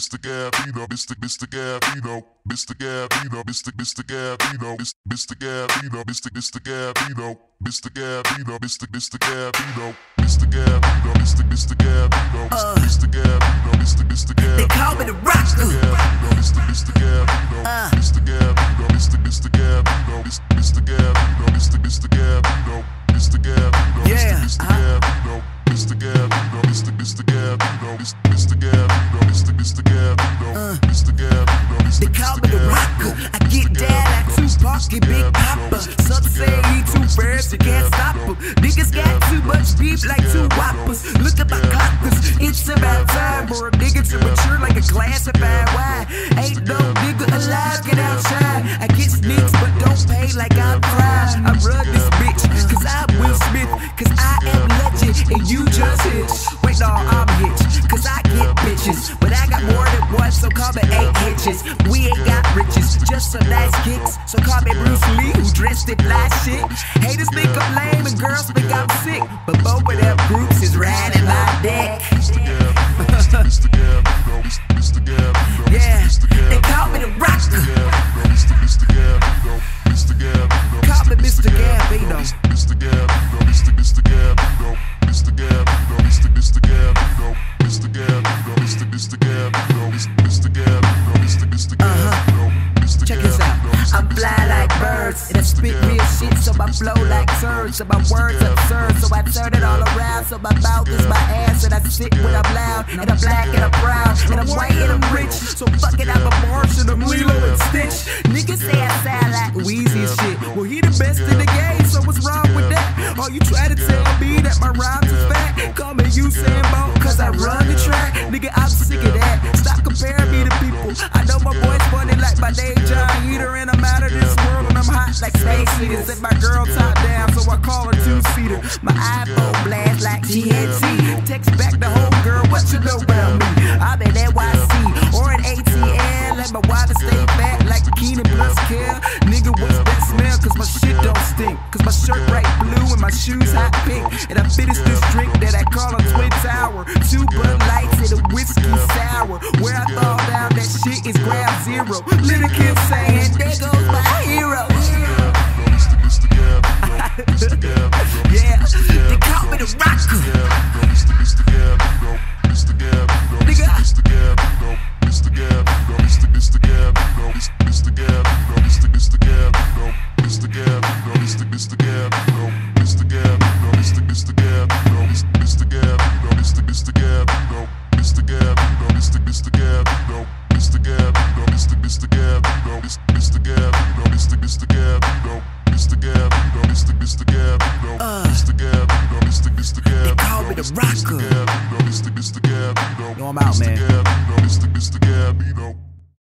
Mr. Gambino, Mr. Mr. Gambino, Mr. Gambino, Mr. Mr. Gambino, Mr. Gambino, Mr. Mr. Gambino, Mr. Gambino, Mr. Mr. Gambino, Mr. Gambino, Mr. Mr. Gambino, call me the rocker. I get down like Tupac, get Big Papa. Some say he too fast, you can't stop him. Niggas got too much beef like two whoppers. Look at my clockers, it's about time for a nigga to mature like a classified wine. Ain't no nigga alive can outshine. I get sneaks, but don't pay like I'm crying. We ain't got riches, just some nice kicks. So call me Bruce Lee, who dressed in fly shit. Haters think I'm lame and girls think I'm sick. But both of them groups is riding flow like turds, so my words absurd, so I turn it all around, so my mouth is my ass, and I sit when I'm loud, and I'm black and I'm and I'm white and I'm rich, so fuck it, I'm a Martian, I'm Lilo and Stitch. Niggas say I sound like Weezy and shit. Well, he the best in the game, so what's wrong with that? Are you try to tell me that my rhymes is fat? Call me Usain Bolt, cause I run the track. Nigga, I'm sick of that. My iPhone blast like TNT. Text back the whole girl, what you know about me? I'm in NYC or an ATL. Let my water stay fat like Kenan plus care. Nigga, what's that smell? Cause my shit don't stink. Cause my shirt bright blue and my shoes hot pink. And I finished this drink that I call a Twin Tower. Two Mr. Mr. Gambino, Mr. Gambino, Mr. Mr. Gambino, Mr. Gambino, Mr. Mr. Mr. Mr. Mr. Mr. Mr. Mr. Mr. Mr. Mr. Mr. Mr. Mr. Mr. Mr. Mr. Gambino, They call me the rocker. Mr. Mr. Gambino, Yo, I'm out, man. Mr.